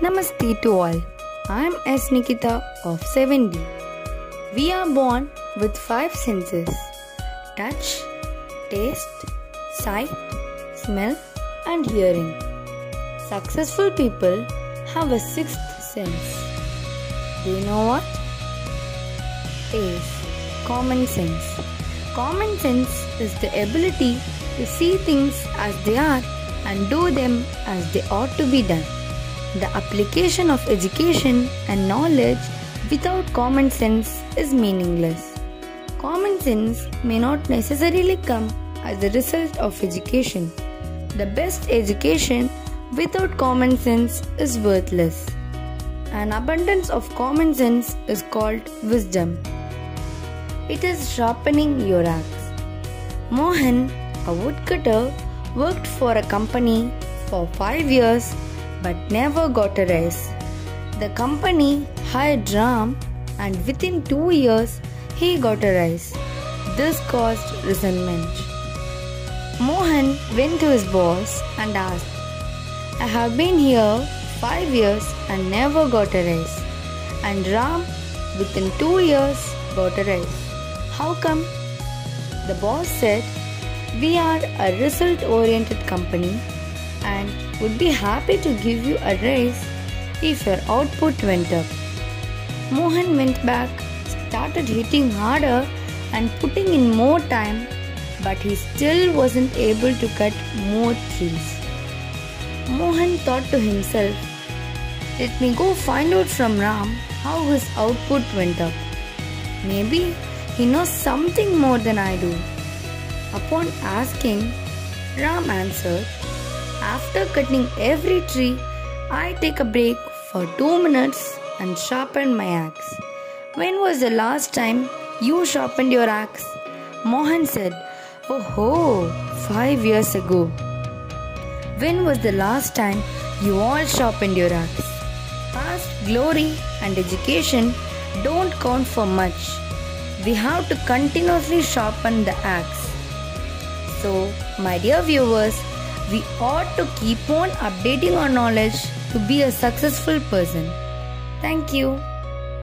Namaste to all. I am S. Nikitha of 7D. We are born with five senses touch, taste, sight, smell, and hearing. Successful people have a sixth sense. Do you know what? Is common sense. Common sense is the ability to see things as they are and do them as they ought to be done. The application of education and knowledge without common sense is meaningless. Common sense may not necessarily come as a result of education. The best education without common sense is worthless. An abundance of common sense is called wisdom. It is sharpening your axe. Mohan, a woodcutter, worked for a company for five years but never got a raise. The company hired Ram and within two years he got a raise. This caused resentment. Mohan went to his boss and asked, I have been here five years and never got a raise. And Ram within two years got a raise. How come? The boss said, We are a result oriented company and would be happy to give you a raise if your output went up. Mohan went back, started hitting harder and putting in more time, but he still wasn't able to cut more trees. Mohan thought to himself, Let me go find out from Ram how his output went up. Maybe he knows something more than I do. Upon asking, Ram answered, After cutting every tree, I take a break for two minutes and sharpen my axe. When was the last time you sharpened your axe? Mohan said, Oh ho, five years ago. When was the last time you all sharpened your axe? Past glory and education don't count for much. We have to continuously sharpen the axe. So, my dear viewers, we ought to keep on updating our knowledge to be a successful person. Thank you.